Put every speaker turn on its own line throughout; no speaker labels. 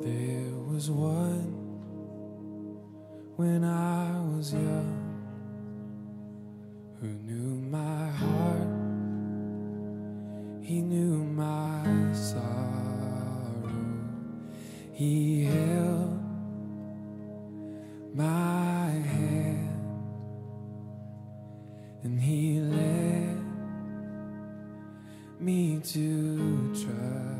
There was one when I was young who knew my heart, he knew my sorrow, he held my hand and he led me to trust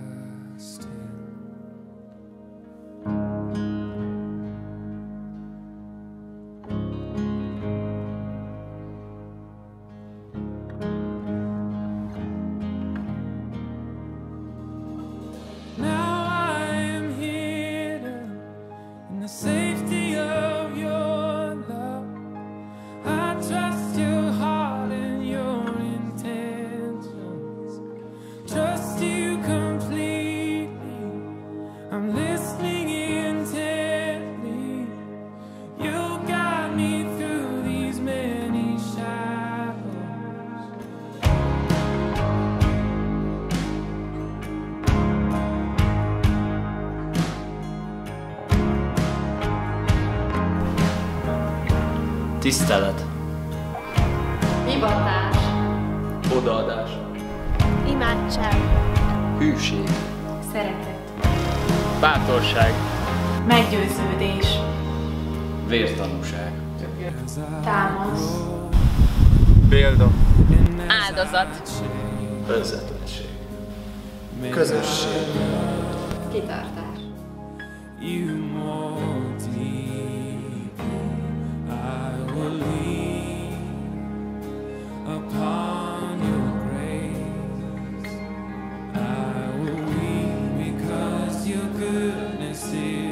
safety
Tisztelet,
Hivatás.
odaadás,
Imádság,
hűség,
Szeretet.
bátorság,
Meggyőződés.
vértanúság,
Támasz.
példa,
áldozat,
önzetlenség, közösség,
goodness is.